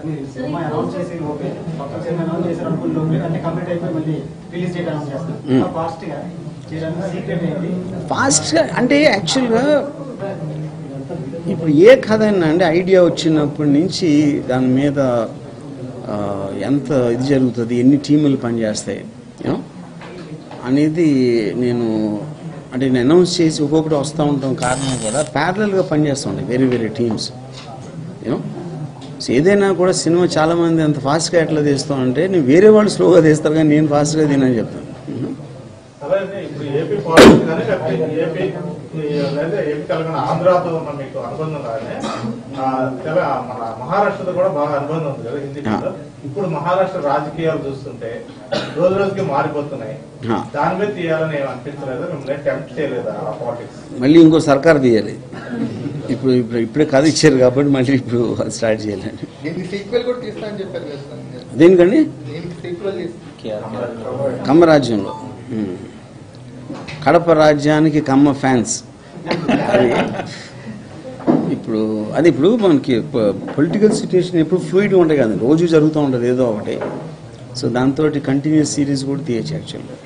Sir మీరు cinema announce చేసి okay కొత్త సినిమా అనౌన్స్ చేశారు అనుకున్న లోపలే అన్ని కంప్లీట్ అయిపోయి మళ్ళీ రిలీజ్ డేట్ అనౌన్స్ చేస్తారు. Hmm. ఫాస్ట్గా చేయడానికి సీక్రెట్ ఏంటి? ఫాస్ట్గా అంటే యాక్చువల్గా ఇప్పుడు ఏ కథ అయినా అంటే ఐడియా వచ్చినప్పటి నుంచి దాని మీద ఎంత ఇది జరుగుతుంది ఎన్ని టీములు పనిచేస్తాయి అనేది నేను అంటే నేను అనౌన్స్ చేసి ఒక్కొక్కటి వస్తూ ఉంటాం. కారణం కూడా ప్యారలల్గా పనిచేస్తుంటాయి వేరే వేరే టీమ్స్ యూనో సో ఏదైనా కూడా సినిమా చాలామంది అంత ఫాస్ట్గా ఎట్లా తీస్తామంటే నేను వేరే వాళ్ళు స్లోగా తీస్తారు కానీ నేను ఫాస్ట్గా తినని చెప్తాను మహారాష్ట్రతో కూడా బాగా అనుబంధం ఉంది కదా హిందీ. ఇప్పుడు మహారాష్ట్ర రాజకీయాలు చూస్తుంటే రోజు రోజుకి మారిపోతున్నాయి. దాని మీద తీయాలని అనిపించలేదా? మిమ్మల్ని చేయలేదా మళ్ళీ ఇంకో సర్కార్ తీయాలి. ఇప్పుడు ఇప్పుడు ఇప్పుడే కథ ఇచ్చారు కాబట్టి మళ్ళీ ఇప్పుడు స్టార్ట్ చేయాలండి దేనికండి? కమ్మ రాజ్యంలో. కడప రాజ్యానికి కమ్మ ఫ్యాన్స్. ఇప్పుడు అది ఇప్పుడు మనకి పొలిటికల్ సిచ్యుయేషన్ ఎప్పుడు ఫ్లూయిడ్ ఉంటాయి కదా. రోజు జరుగుతూ ఉంటుంది ఏదో ఒకటి. సో దాంతో కంటిన్యూస్ సిరీస్ కూడా తీయచ్చు యాక్చువల్గా